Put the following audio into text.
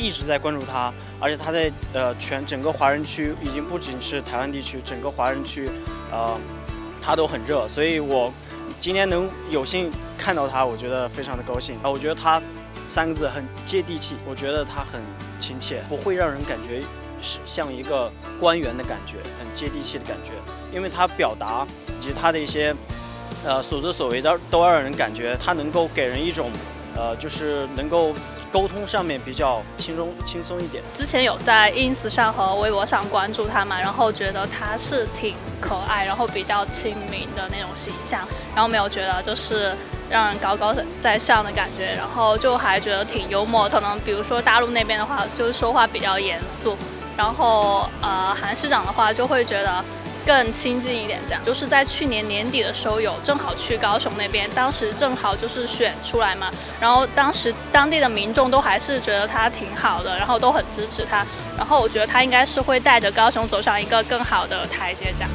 一直在关注他，而且他在呃全整个华人区，已经不仅是台湾地区，整个华人区，呃，他都很热，所以我今天能有幸看到他，我觉得非常的高兴啊！我觉得他三个字很接地气，我觉得他很亲切，不会让人感觉是像一个官员的感觉，很接地气的感觉，因为他表达以及他的一些呃所作所为的，都让人感觉他能够给人一种呃就是能够。沟通上面比较轻松轻松一点。之前有在 ins 上和微博上关注他嘛，然后觉得他是挺可爱，然后比较亲民的那种形象，然后没有觉得就是让人高高在上的感觉，然后就还觉得挺幽默。可能比如说大陆那边的话，就是说话比较严肃，然后呃韩市长的话就会觉得。更亲近一点，这样就是在去年年底的时候有正好去高雄那边，当时正好就是选出来嘛，然后当时当地的民众都还是觉得他挺好的，然后都很支持他，然后我觉得他应该是会带着高雄走上一个更好的台阶，这样。